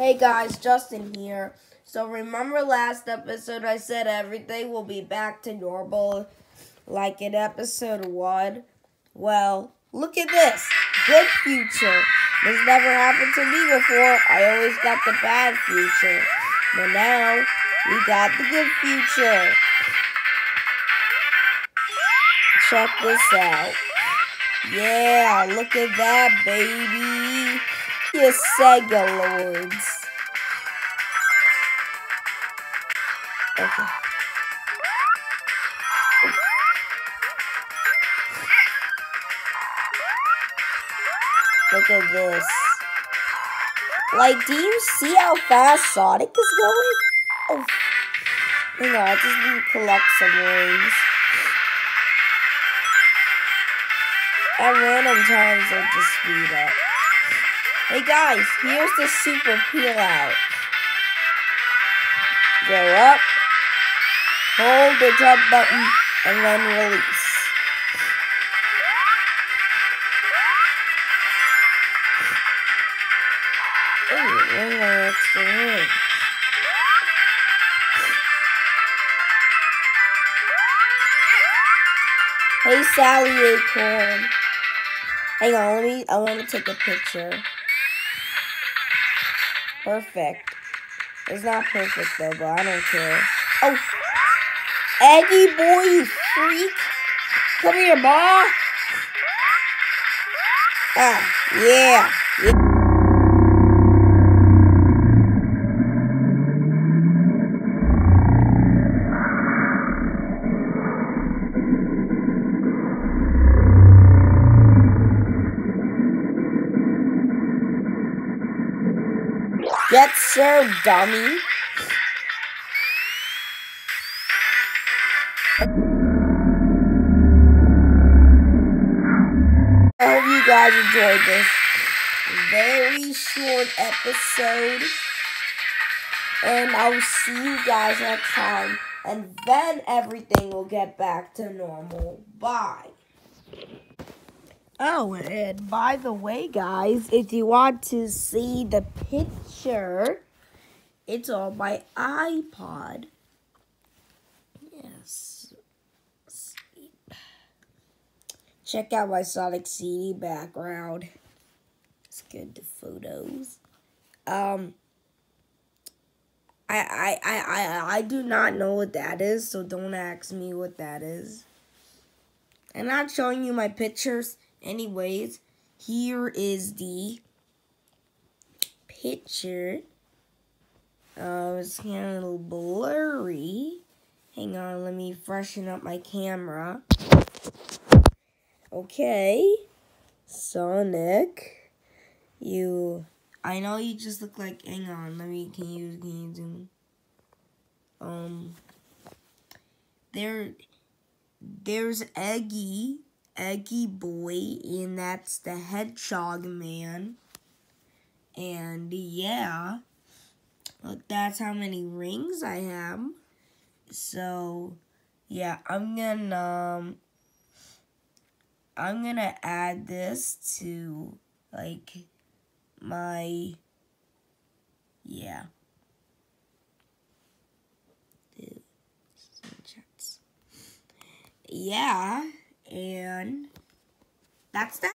Hey guys, Justin here. So remember last episode I said everything will be back to normal like in episode 1? Well, look at this. Good future. This never happened to me before. I always got the bad future. But now, we got the good future. Check this out. Yeah, look at that, baby. You Sega Lords. Okay. Look at this. Like, do you see how fast Sonic is going? Oh, on, I just need to collect some rings. At random times, I'll just speed up. Hey guys, here's the super peel out. Go up, hold the jump button, and then release. Ooh, extra ring. Hey Sally Acorn. Hang on, let me I wanna take a picture. Perfect. It's not perfect though, but I don't care. Oh Eggy boy, you freak! Come here, boy! Ah, yeah. yeah. Get served, dummy. I hope you guys enjoyed this very short episode. And I'll see you guys next time. And then everything will get back to normal. Bye. Oh, and by the way, guys, if you want to see the picture, it's on my iPod. Yes. Check out my Sonic CD background. It's good to photos. Um, I, I, I, I, I do not know what that is, so don't ask me what that is. I'm not showing you my pictures. Anyways, here is the picture. Uh, it's kind of a little blurry. Hang on, let me freshen up my camera. Okay, Sonic, you. I know you just look like. Hang on, let me. Can you can you zoom? Um, there, there's Eggy. Eggy Boy, and that's the Hedgehog Man. And yeah, look, that's how many rings I have. So, yeah, I'm gonna, um, I'm gonna add this to, like, my, yeah. Yeah and that's that.